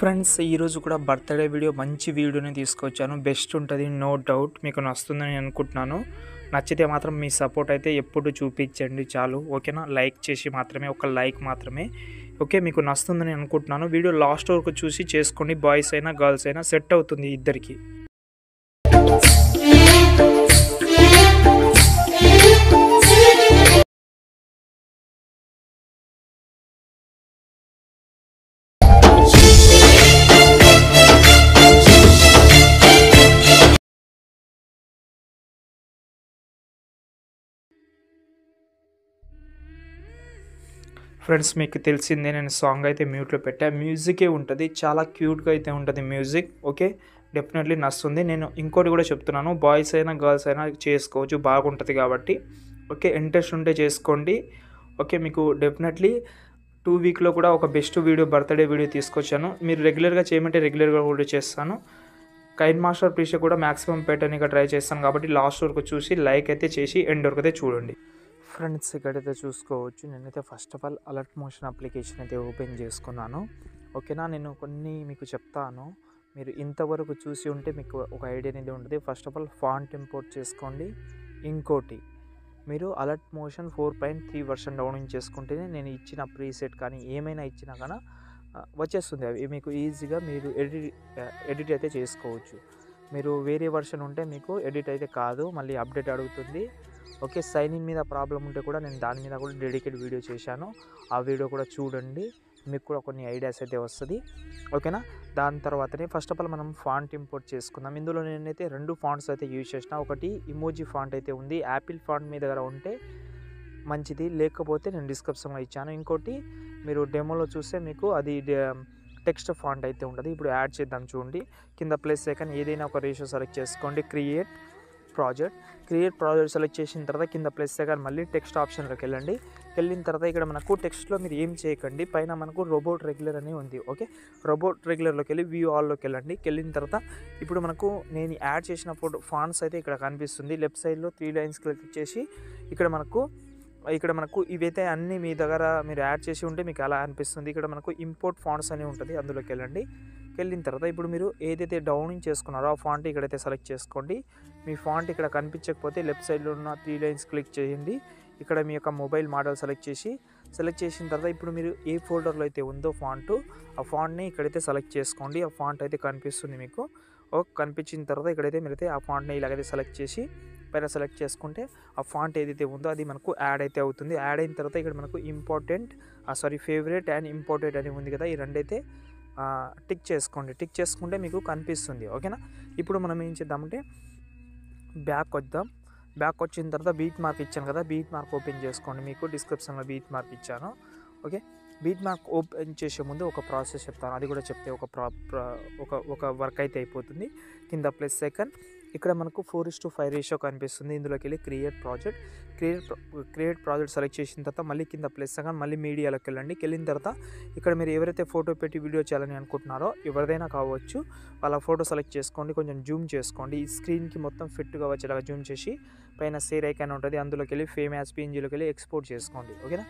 Friends ఈరోజు కూడా birthday video మంచి వీడియోని తీసుకొచ్చాను. బెస్ట్ ఉంటుంది నో డౌట్. మీకు నస్తుందని అనుకుంటున్నాను. నచ్చితే మాత్రం మీ సపోర్ట్ అయితే ఎప్పుడు చూపించండి చాలు. ఓకేనా? లైక్ చేసి మాత్రమే ఒక లైక్ మాత్రమే. ఓకే మీకు నస్తుందని అనుకుంటున్నాను. వీడియో లాస్ట్ వరకు చూసి చేసుకోండి. బాయ్స్ అయినా గర్ల్స్ అయినా సెట్ అవుతుంది ఇద్దరికి. ఫ్రెండ్స్ మీకు తెలిసిందే నేను సాంగ్ అయితే మ్యూట్లో పెట్టా. మ్యూజికే ఉంటుంది. చాలా క్యూట్గా అయితే ఉంటుంది మ్యూజిక్ ఓకే డెఫినెట్లీ నస్తుంది. నేను ఇంకోటి కూడా చెప్తున్నాను. బాయ్స్ అయినా గర్ల్స్ అయినా చేసుకోవచ్చు. బాగుంటుంది కాబట్టి ఓకే ఇంట్రెస్ట్ ఉంటే చేసుకోండి ఓకే మీకు డెఫినెట్లీ టూ వీక్లో కూడా ఒక బెస్ట్ వీడియో బర్త్డే వీడియో తీసుకొచ్చాను. మీరు రెగ్యులర్గా చేయమంటే రెగ్యులర్గా కూడా చేస్తాను. కైన్ మాస్టర్ ప్రీష కూడా మ్యాక్సిమం పెట్టడానికి ట్రై చేస్తాను కాబట్టి లాస్ట్ వరకు చూసి లైక్ అయితే చేసి ఎండ్ వరకు అయితే చూడండి. ఫ్రెండ్స్ ఇక్కడైతే చూసుకోవచ్చు. నేనైతే first of all Alight Motion application అయితే ఓపెన్ చేసుకున్నాను. ఓకేనా? నేను కొన్ని మీకు చెప్తాను. మీరు ఇంతవరకు చూసి ఉంటే మీకు ఒక ఐడియా అనేది ఉంటుంది. First of all font import చేసుకోండి. ఇంకోటి మీరు Alight Motion four point three version download చేసుకుంటేనే నేను ఇచ్చిన ప్రీసెట్ కానీ ఏమైనా ఇచ్చినా కానీ వచ్చేస్తుంది. అవి మీకు ఈజీగా మీరు ఎడిట్ ఎడిట్ అయితే చేసుకోవచ్చు. మీరు వేరే వర్షన్ ఉంటే మీకు ఎడిట్ అయితే కాదు. మళ్ళీ అప్డేట్ అడుగుతుంది. ఓకే సైన్ ఇన్ మీద ప్రాబ్లం ఉంటే కూడా నేను దాని మీద కూడా డెడికేట్ వీడియో చేశాను. ఆ వీడియో కూడా చూడండి. మీకు కూడా కొన్ని ఐడియాస్ అయితే వస్తుంది. ఓకేనా? దాని తర్వాతనే ఫస్ట్ ఆఫ్ ఆల్ మనం ఫాంట్ ఇంపోర్ట్ చేసుకుందాం. ఇందులో నేనైతే రెండు ఫాంట్స్ అయితే యూజ్ చేసిన. ఒకటి ఇమోజీ ఫాంట్ అయితే ఉంది. యాపిల్ ఫాంట్ మీ దగ్గర ఉంటే మంచిది. లేకపోతే నేను డిస్క్రిప్షన్లో ఇచ్చాను. ఇంకోటి మీరు డెమోలో చూస్తే మీకు అది టెక్స్ట్ ఫాంట్ అయితే ఉంటుంది ఇప్పుడు యాడ్ చేద్దాం చూడండి. కింద ప్లస్ సెకండ్ ఏదైనా ఒక రేషియో సెలెక్ట్ చేసుకోండి. Create. Project. Create project select చేసిన తర్వాత కింద ప్లస్ కానీ మళ్ళీ టెక్స్ట్ ఆప్షన్లోకి వెళ్ళండి. వెళ్ళిన తర్వాత ఇక్కడ మనకు టెక్స్ట్లో మీరు ఏం చేయకండి. పైన మనకు రోబోట్ రెగ్యులర్ అని ఉంది. ఓకే? రోబోట్ రెగ్యులర్లోకి వెళ్ళి వ్యూ ఆల్లోకి వెళ్ళండి. వెళ్ళిన తర్వాత ఇప్పుడు మనకు నేను యాడ్ చేసిన ఫోటో ఫాంట్స్ అయితే ఇక్కడ కనిపిస్తుంది. లెఫ్ట్ సైడ్లో త్రీ లైన్స్ క్లిక్ చేసి ఇక్కడ మనకు ఇక్కడ మనకు ఇవైతే అన్నీ మీ దగ్గర మీరు యాడ్ చేసి ఉంటే మీకు అలా అనిపిస్తుంది. ఇక్కడ మనకు ఇంపోర్ట్ ఫాంట్స్ అని ఉంటుంది. అందులోకి వెళ్ళండి. వెళ్ళిన తర్వాత ఇప్పుడు మీరు ఏదైతే డౌనింగ్ చేసుకున్నారో ఆ ఫాంట్ ఇక్కడైతే సెలెక్ట్ చేసుకోండి. మీ ఫాంట్ ఇక్కడ కనిపించకపోతే లెఫ్ట్ సైడ్లో ఉన్న త్రీ లైన్స్ క్లిక్ చేయండి. ఇక్కడ మీ యొక్క మొబైల్ మోడల్ సెలెక్ట్ చేసి సెలెక్ట్ చేసిన తర్వాత ఇప్పుడు మీరు ఏ ఫోల్డర్లో అయితే ఉందో ఫాంట్ ఆ ఫాంట్ని ఇక్కడైతే సెలెక్ట్ చేసుకోండి. ఆ ఫాంట్ అయితే కనిపిస్తుంది మీకు. ఓకే కనిపించిన తర్వాత ఇక్కడైతే మీరైతే ఆ ఫాంట్ని ఇలాగైతే సెలెక్ట్ చేసి పైన సెలెక్ట్ చేసుకుంటే ఆ ఫాంట్ ఏదైతే ఉందో అది మనకు యాడ్ అయితే అవుతుంది. యాడ్ అయిన తర్వాత ఇక్కడ మనకు important sorry favourite and important అని ఉంది కదా ఈ రెండైతే టిక్ చేసుకోండి. టిక్ చేసుకుంటే మీకు కనిపిస్తుంది. ఓకేనా? ఇప్పుడు మనం ఏం చేద్దామంటే బ్యాక్ వద్దాం. బ్యాక్ వచ్చిన తర్వాత బీట్ మార్క్ ఇచ్చాను కదా బీట్ మార్క్ ఓపెన్ చేసుకోండి. మీకు డిస్క్రిప్షన్లో బీట్ మార్క్ ఇచ్చాను. ఓకే? బీట్ మార్క్ ఓపెన్ చేసే ముందు ఒక ప్రాసెస్ చెప్తాను. అది కూడా చెప్తే ఒక ప్రా ఒక ఒక వర్క్ అయితే అయిపోతుంది. కింద ప్లస్ సెకండ్. ఇక్కడ మనకు four is to five ratio కనిపిస్తుంది. ఇందులోకి వెళ్ళి create project create create project select చేసిన తర్వాత మళ్ళీ కింద ప్లస్ సెకండ్ మళ్ళీ మీడియాలోకి వెళ్ళండి. వెళ్ళిన తర్వాత ఇక్కడ మీరు ఎవరైతే ఫోటో పెట్టి వీడియో చేయాలని అనుకుంటున్నారో ఎవరిదైనా కావచ్చు వాళ్ళ ఫోటో సెలెక్ట్ చేసుకోండి. కొంచెం జూమ్ చేసుకోండి. ఈ స్క్రీన్కి మొత్తం ఫిట్గా వచ్చేలాగా జూమ్ చేసి పైన సేర్ ఐకాన్ ఉంటుంది. అందులోకి వెళ్ళి ఫేమ్ యాజ్ వెళ్ళి ఎక్స్పోర్ట్ చేసుకోండి. ఓకేనా?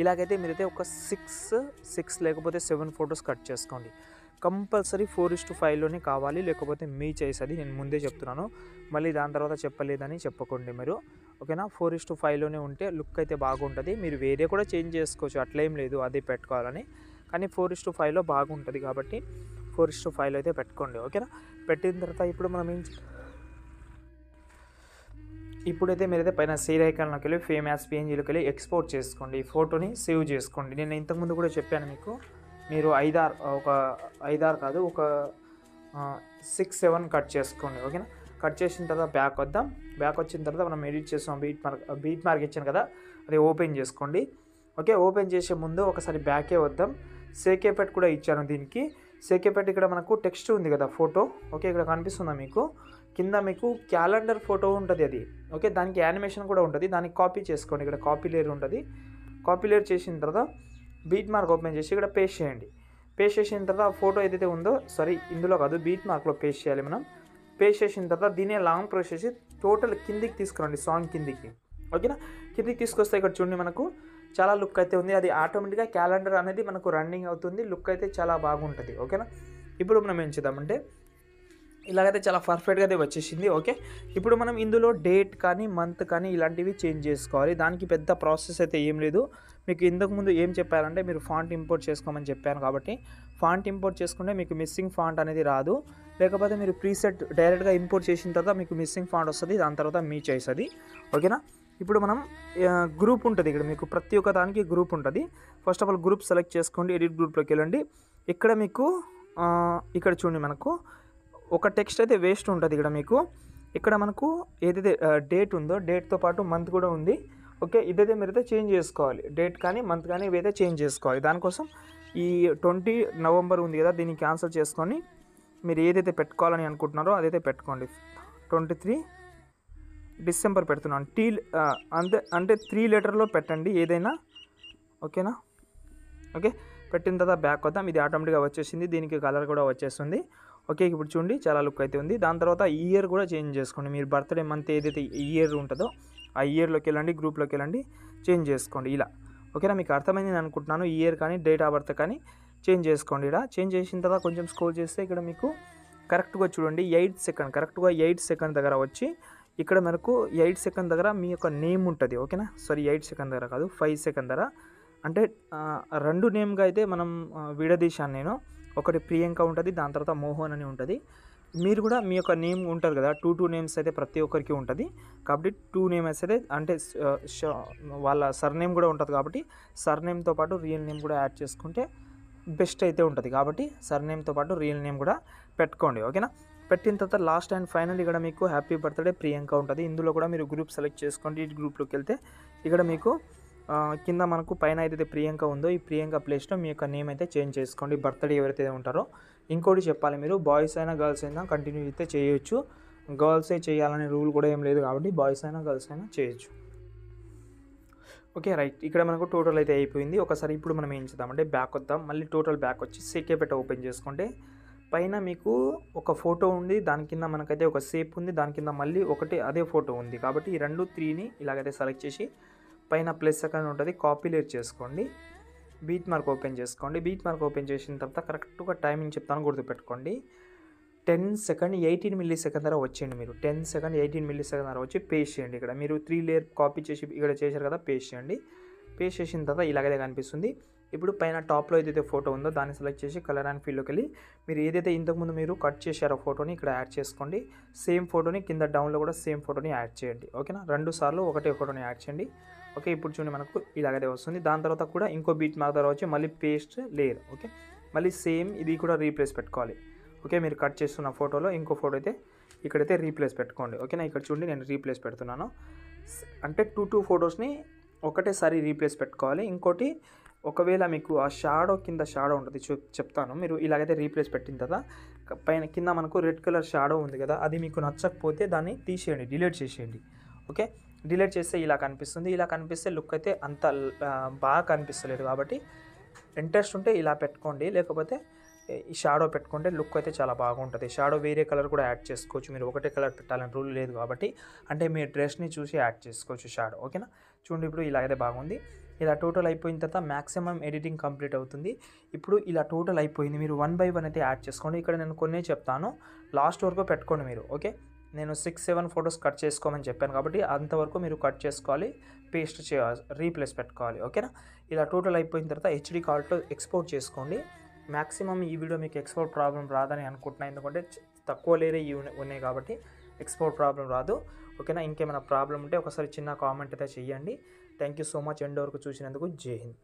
ఇలాగైతే మీరైతే ఒక సిక్స్ సిక్స్ లేకపోతే సెవెన్ ఫొటోస్ కట్ చేసుకోండి. కంపల్సరీ ఫోర్ ఇస్ టు ఫైవ్లోనే కావాలి. లేకపోతే మీ చేసి అది. నేను ముందే చెప్తున్నాను. మళ్ళీ దాని తర్వాత చెప్పలేదని చెప్పకండి మీరు. ఓకేనా? ఫోర్ ఇస్ టు ఫైవ్లోనే ఉంటే లుక్ అయితే బాగుంటుంది. మీరు వేరే కూడా చేంజ్ చేసుకోవచ్చు. అట్లేం లేదు. అది పెట్టుకోవాలని. కానీ ఫోర్ ఇస్ టు ఫైవ్లో బాగుంటుంది కాబట్టి ఫోర్ ఇస్ టు ఫైవ్లో అయితే పెట్టుకోండి. ఓకేనా? పెట్టిన తర్వాత ఇప్పుడు మనం ఏం ఇప్పుడైతే మీరైతే పైన సేర్ ఐకాన్లోకి వెళ్ళి ఫేమ్ యాస్ పిఎన్జీలోకి వెళ్ళి ఎక్స్పోర్ట్ చేసుకోండి. ఈ ఫోటోని సేవ్ చేసుకోండి. నేను ఇంతకుముందు కూడా చెప్పాను మీకు మీరు ఐదారు ఒక ఐదారు కాదు ఒక సిక్స్ సెవెన్ కట్ చేసుకోండి. ఓకేనా? కట్ చేసిన తర్వాత బ్యాక్ వద్దాం. బ్యాక్ వచ్చిన తర్వాత మనం ఎడిట్ చేస్తాం బీట్ మార్క్ బీట్ మార్క్ ఇచ్చాను కదా అది ఓపెన్ చేసుకోండి. ఓకే ఓపెన్ చేసే ముందు ఒకసారి బ్యాకే వద్దాం. సేకేపెట్ కూడా ఇచ్చాను దీనికి. సేకేపెట్ ఇక్కడ మనకు టెక్స్ట్ ఉంది కదా ఫోటో ఓకే ఇక్కడ కనిపిస్తుందా మీకు? కింద మీకు క్యాలెండర్ ఫోటో ఉంటుంది అది. ఓకే దానికి యానిమేషన్ కూడా ఉంటుంది. దానికి కాపీ చేసుకోండి. ఇక్కడ కాపీ లేయర్ ఉంటుంది. కాపీ లేయర్ చేసిన తర్వాత బీట్ మార్క్ ఓపెన్ చేసి ఇక్కడ పేస్ట్ చేయండి. పేస్ట్ చేసిన తర్వాత ఆ ఫోటో ఏదైతే ఉందో సారీ ఇందులో కాదు బీట్ మార్క్లో పేస్ట్ చేయాలి మనం. పేస్ట్ చేసిన తర్వాత దీనే లాంగ్ ప్రెస్ చేసి టోటల్ కిందికి తీసుకురండి సాంగ్ కిందికి. ఓకేనా? కిందికి తీసుకొస్తే ఇక్కడ చూడండి మనకు చాలా లుక్ అయితే ఉంది. అది ఆటోమేటిక్గా క్యాలెండర్ అనేది మనకు రన్నింగ్ అవుతుంది. లుక్ అయితే చాలా బాగుంటుంది. ఓకేనా? ఇప్పుడు మనం ఏం చేద్దామంటే ఇలాగైతే చాలా పర్ఫెక్ట్గా అయితే వచ్చేసింది ఓకే? ఇప్పుడు మనం ఇందులో డేట్ కానీ మంత్ కానీ ఇలాంటివి చేంజ్ చేసుకోవాలి. దానికి పెద్ద ప్రాసెస్ అయితే ఏం లేదు. మీకు ఇంతకుముందు ఏం చెప్పారంటే మీరు ఫాంట్ ఇంపోర్ట్ చేసుకోమని చెప్పాను కాబట్టి ఫాంట్ ఇంపోర్ట్ చేసుకుంటే మీకు మిస్సింగ్ ఫాంట్ అనేది రాదు. లేకపోతే మీరు ప్రీసెట్ డైరెక్ట్గా ఇంపోర్ట్ చేసిన తర్వాత మీకు మిస్సింగ్ ఫాంట్ వస్తుంది దాని తర్వాత మీ చాయిస్ అది ఓకేనా? ఇప్పుడు మనం గ్రూప్ ఉంటుంది ఇక్కడ మీకు ప్రతి ఒక్క దానికి గ్రూప్ ఉంటుంది. First of all group select చేసుకోండి ఎడిట్ గ్రూప్లోకి వెళ్ళండి. ఇక్కడ మీకు ఇక్కడ చూడండి మనకు ఒక టెక్స్ట్ అయితే వేస్ట్ ఉంటుంది ఇక్కడ మీకు. ఇక్కడ మనకు ఏదైతే డేట్ ఉందో డేట్తో పాటు మంత్ కూడా ఉంది. ఓకే ఇదైతే మీరైతే చేంజ్ చేసుకోవాలి. డేట్ కానీ మంత్ కానీ ఇవైతే చేంజ్ చేసుకోవాలి. దానికోసం ఈ ట్వంటీ నవంబర్ ఉంది కదా దీన్ని క్యాన్సిల్ చేసుకొని మీరు ఏదైతే పెట్టుకోవాలని అనుకుంటున్నారో అదైతే పెట్టుకోండి. ట్వంటీ త్రీ డిసెంబర్ పెడుతున్నాను టీ అంతే అంటే త్రీ లీటర్లో పెట్టండి ఏదైనా. ఓకేనా ఓకే పెట్టిన తర్వాత బ్యాక్ వద్దాం ఇది ఆటోమేటిక్గా వచ్చేసింది. దీనికి కలర్ కూడా వచ్చేస్తుంది. ఓకే ఇప్పుడు చూడండి చాలా లుక్ అయితే ఉంది. దాని తర్వాత ఇయర్ కూడా చేంజ్ చేసుకోండి. మీరు బర్త్డే మంత్ ఏదైతే ఇయర్ ఉంటుందో ఆ ఇయర్లోకి వెళ్ళండి గ్రూప్లోకి వెళ్ళండి చేంజ్ చేసుకోండి. ఇలా. ఓకేనా? మీకు అర్థమైంది నేను అనుకుంటున్నాను. ఇయర్ కానీ డేట్ ఆఫ్ బర్త్ కానీ చేంజ్ చేసుకోండి ఇలా. చేంజ్ చేసిన తర్వాత కొంచెం స్క్రోల్ చేస్తే ఇక్కడ మీకు కరెక్ట్గా చూడండి ఎయిట్ సెకండ్ కరెక్ట్గా ఎయిట్ సెకండ్ దగ్గర వచ్చి ఇక్కడ మనకు ఎయిట్ సెకండ్ దగ్గర మీ యొక్క నేమ్ ఉంటుంది. ఓకేనా? సారీ ఎయిట్ సెకండ్ దగ్గర కాదు ఫైవ్ సెకండ్ దగ్గర. అంటే రెండు నేమ్గా అయితే మనం విడదీశాను నేను. ఒకటి ప్రియాంక ఉంటుంది దాని తర్వాత మోహన్ అని ఉంటుంది. మీరు కూడా మీ యొక్క నేమ్ ఉంటుంది కదా టూ టూ నేమ్స్ అయితే ప్రతి ఒక్కరికి ఉంటుంది. కాబట్టి టూ నేమ్స్ అయితే అంటే వాళ్ళ సర్నేమ్ కూడా ఉంటుంది కాబట్టి సర్నేమ్తో పాటు రియల్ నేమ్ కూడా యాడ్ చేసుకుంటే బెస్ట్ అయితే ఉంటుంది. కాబట్టి సర్నేమ్తో పాటు రియల్ నేమ్ కూడా పెట్టుకోండి ఓకేనా? పెట్టిన తర్వాత లాస్ట్ అండ్ ఫైనల్ ఇక్కడ మీకు హ్యాపీ బర్త్డే ప్రియాంక ఉంటుంది. ఇందులో కూడా మీరు గ్రూప్ సెలెక్ట్ చేసుకోండి ఈ గ్రూప్లోకి వెళ్తే ఇక్కడ మీకు కింద మనకు పైన ఏదైతే ప్రియాంక ఉందో ఈ ప్రియాంక ప్లేస్లో మీ యొక్క నేమ్ అయితే చేంజ్ చేసుకోండి బర్త్డే ఎవరైతే ఉంటారో. ఇంకోటి చెప్పాలి మీరు బాయ్స్ అయినా గర్ల్స్ అయినా కంటిన్యూ అయితే చేయొచ్చు. గర్ల్సే చేయాలనే రూల్ కూడా ఏం లేదు కాబట్టి బాయ్స్ అయినా గర్ల్స్ అయినా చేయొచ్చు. Okay right. ఇక్కడ మనకు టోటల్ అయితే అయిపోయింది. ఒకసారి ఇప్పుడు మనం ఏం చేద్దామంటే బ్యాక్ వద్దాం. మళ్ళీ టోటల్ బ్యాక్ వచ్చి సేకే పెట్ట ఓపెన్ చేసుకుంటే పైన మీకు ఒక ఫోటో ఉంది దాని కింద మనకైతే ఒక సేప్ ఉంది దాని కింద మళ్ళీ ఒకటి అదే ఫోటో ఉంది. కాబట్టి ఈ రెండు త్రీని ఇలాగైతే సెలెక్ట్ చేసి పైన ప్లస్ సెకండ్ ఉంటుంది కాపీ లేట్ చేసుకోండి. బీట్ మార్క్ ఓపెన్ చేసుకోండి. బీట్ మార్క్ ఓపెన్ చేసిన తర్వాత కరెక్ట్గా టైమింగ్ చెప్తాను గుర్తుపెట్టుకోండి. Ten second eighteen millisecond ధర వచ్చేయండి మీరు. Ten second eighteen millisecond ధర వచ్చి పేస్ట్ చేయండి ఇక్కడ. మీరు త్రీ లేయర్ కాపీ చేసి ఇక్కడ చేశారు కదా పేస్ట్ చేయండి. పేస్ట్ చేసిన తర్వాత ఇలాగైతే కనిపిస్తుంది. ఇప్పుడు పైన టాప్లో ఏదైతే ఫోటో ఉందో దాన్ని సెలెక్ట్ చేసి కలర్ అండ్ ఫీల్డ్లోకి వెళ్ళి మీరు ఏదైతే ఇంతకుముందు మీరు కట్ చేశారో ఫోటోని ఇక్కడ యాడ్ చేసుకోండి. సేమ్ ఫోటోని కింద డౌన్లో కూడా సేమ్ ఫోటోని యాడ్ చేయండి. ఓకేనా? రెండు సార్లు ఒకటే ఫోటోని యాడ్ చేయండి. ఓకే ఇప్పుడు చూడండి మనకు ఇలాగైతే వస్తుంది. దాని తర్వాత కూడా ఇంకో బీట్ మా తర్వాత వచ్చి మళ్ళీ పేస్ట్ లేయర్ ఓకే? మళ్ళీ సేమ్ ఇది కూడా రీప్లేస్ పెట్టుకోవాలి. ఓకే మీరు కట్ చేస్తున్న ఫోటోలో ఇంకో ఫోటో అయితే ఇక్కడైతే రీప్లేస్ పెట్టుకోండి. ఓకేనా? ఇక్కడ చూడండి నేను రీప్లేస్ పెడుతున్నాను. అంటే టూ టూ ఫొటోస్ని ఒకటేసారి రీప్లేస్ పెట్టుకోవాలి. ఇంకోటి ఒకవేళ మీకు ఆ షాడో కింద షాడో ఉంటుంది చూ చెప్తాను. మీరు ఇలాగైతే రీప్లేస్ పెట్టిన తర్వాత పైన కింద మనకు రెడ్ కలర్ షాడో ఉంది కదా అది మీకు నచ్చకపోతే దాన్ని తీసేయండి డిలీట్ చేసేయండి. ఓకే? డిలీట్ చేస్తే ఇలా కనిపిస్తుంది ఇలా కనిపిస్తే లుక్ అయితే అంత బాగా కనిపిస్తలేదు కాబట్టి ఇంట్రెస్ట్ ఉంటే ఇలా పెట్టుకోండి లేకపోతే ఈ షాడో పెట్టుకుంటే లుక్ అయితే చాలా బాగుంటుంది. షాడో వేరే కలర్ కూడా యాడ్ చేసుకోవచ్చు. మీరు ఒకటే కలర్ పెట్టాలని రూల్ లేదు కాబట్టి అంటే మీ డ్రెస్ని చూసి యాడ్ చేసుకోవచ్చు షాడో ఓకేనా? చూడండి ఇప్పుడు ఇలా అయితే బాగుంది. ఇలా టోటల్ అయిపోయిన తర్వాత మ్యాక్సిమం ఎడిటింగ్ కంప్లీట్ అవుతుంది. ఇప్పుడు ఇలా టోటల్ అయిపోయింది. మీరు వన్ బై వన్ అయితే యాడ్ చేసుకోండి. ఇక్కడ నేను కొన్ని చెప్తాను. లాస్ట్ వరకు పెట్టుకోండి మీరు ఓకే? నేను సిక్స్ సెవెన్ ఫొటోస్ కట్ చేసుకోమని చెప్పాను కాబట్టి అంతవరకు మీరు కట్ చేసుకోవాలి పేస్ట్ చేయాలి రీప్లేస్ పెట్టుకోవాలి ఓకేనా ఇలా టోటల్ అయిపోయిన తర్వాత హెచ్డి కార్డ్లో ఎక్స్పోర్ట్ చేసుకోండి. మ్యాక్సిమం ఈ వీడియో మీకు ఎక్స్పోర్ట్ ప్రాబ్లం రాదని అనుకుంటున్నాను ఎందుకంటే తక్కువ లేరే ఉన్నాయి కాబట్టి ఎక్స్పోర్ట్ ప్రాబ్లం రాదు ఓకేనా ఇంకేమైనా ప్రాబ్లం ఉంటే ఒకసారి చిన్న కామెంట్ అయితే చేయండి thank you so much end వరకు చూసినందుకు జై హింద్.